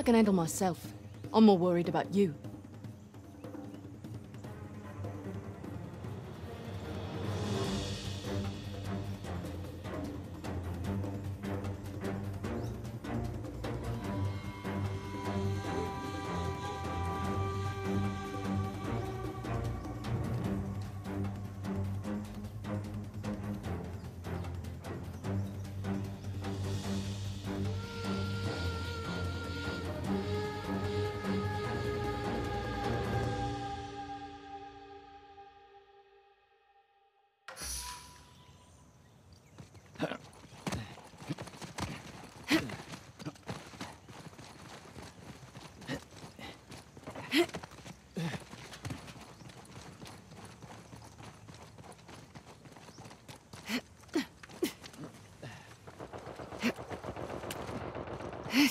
I can handle myself. I'm more worried about you. I'm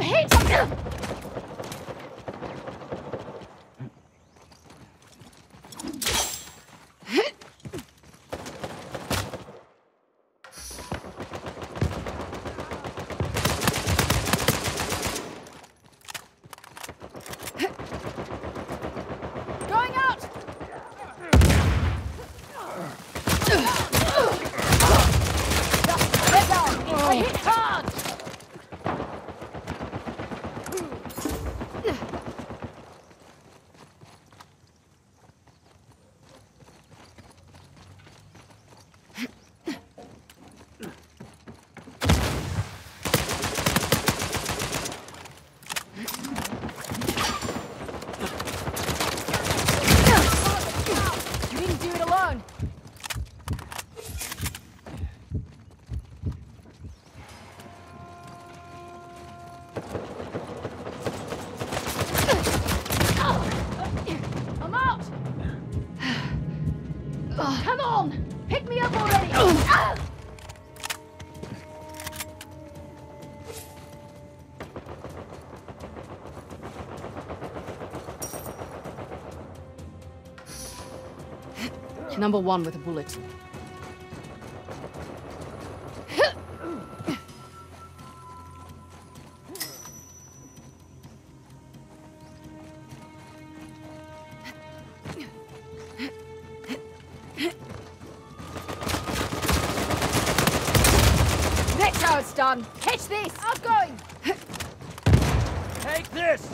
hit! Going out! Get down! I hit hard! You didn't do it alone. I'm out. On, pick me up already. Ah! Number one with a bullet. That's how it's done. Catch this. Outgoing. Take this!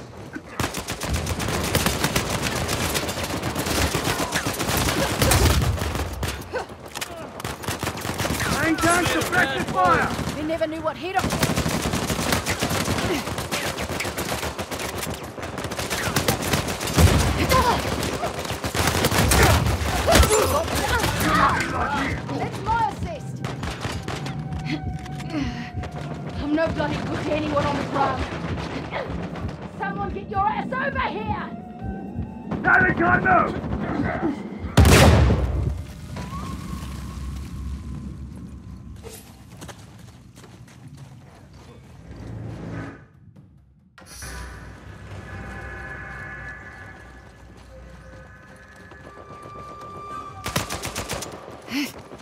Maintain suppressive fire! They never knew what hit 'em. Now they can't move! I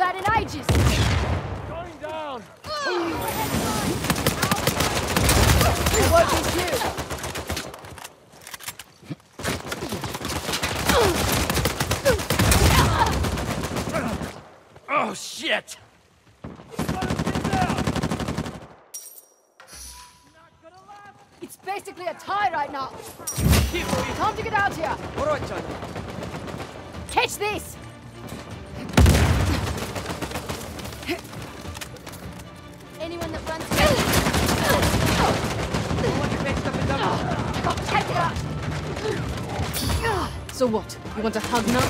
that in ages. Going down! It won't you. Oh, shit! It's basically a tie right now. Time to get out here. Alright, Johnny. Catch this. So what? You want a hug now?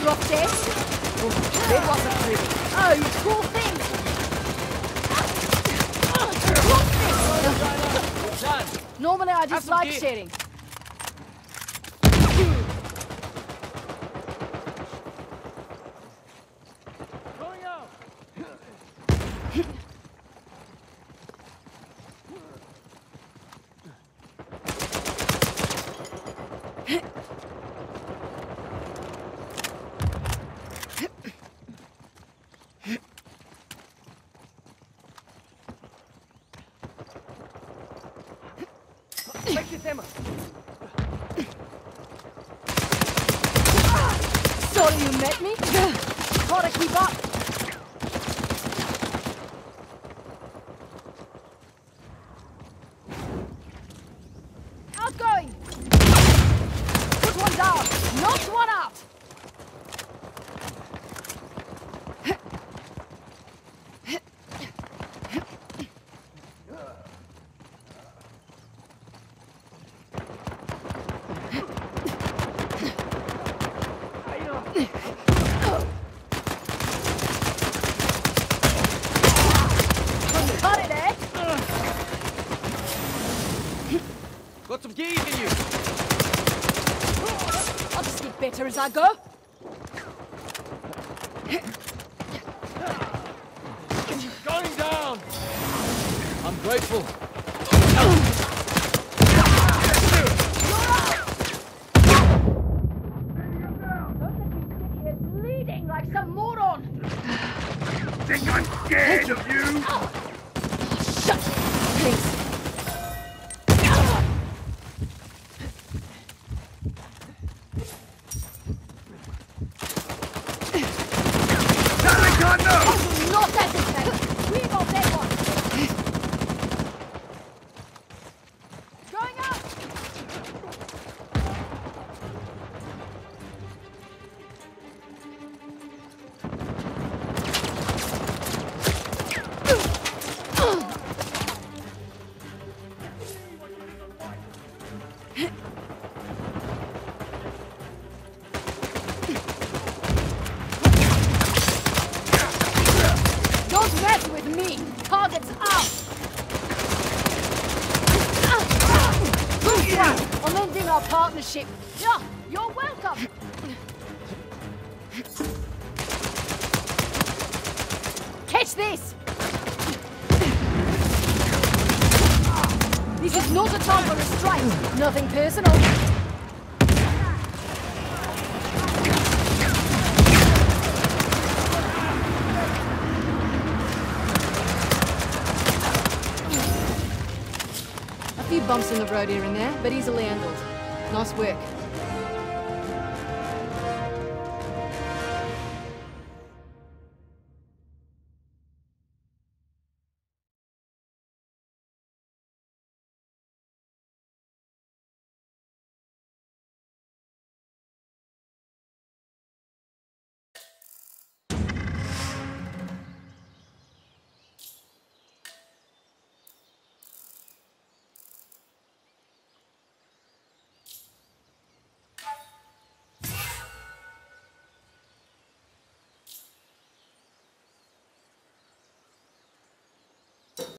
Drop dead? Oh, it wasn't pretty. Oh, you cool thing. Drop this. Normally I just like sharing. Going out! Take this ammo. You met me. Gotta keep up. Outgoing. Put one down. Knocked one out. Cut it, eh? Got some gear in you. I'll just get better as I go. Going down! I'm grateful. Our partnership. Yeah, you're welcome. Catch this. This is not a time for restraint. Nothing personal. A few bumps in the road here and there, but easily handled. Nice work.